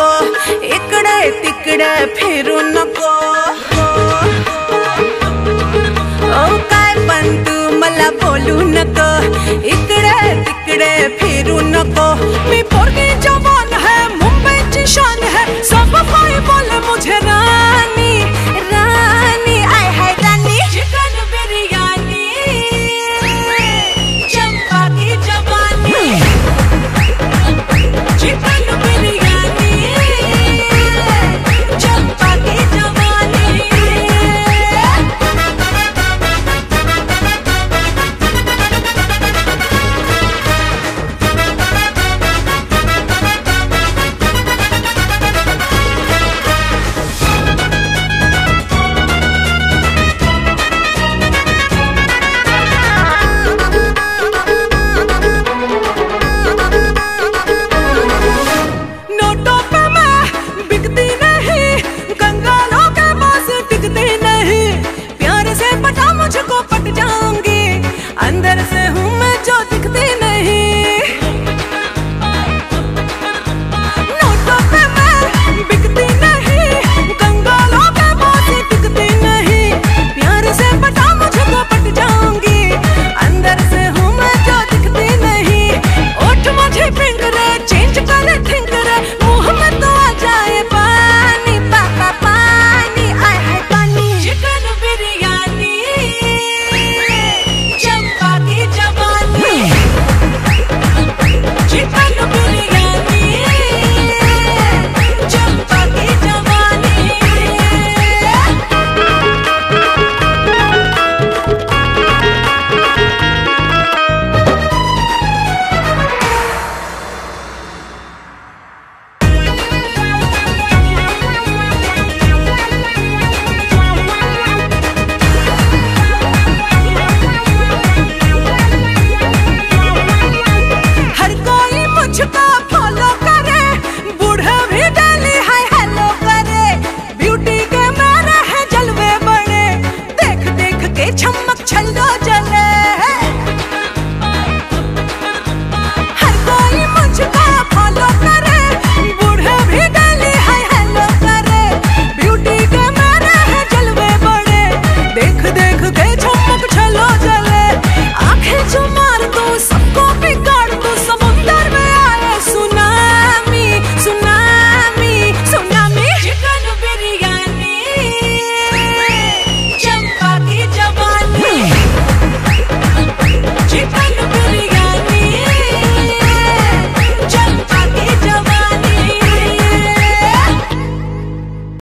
नको। इकडे तिकडे फिरू नको। ओ काय पण मला बोलू नको। इकडे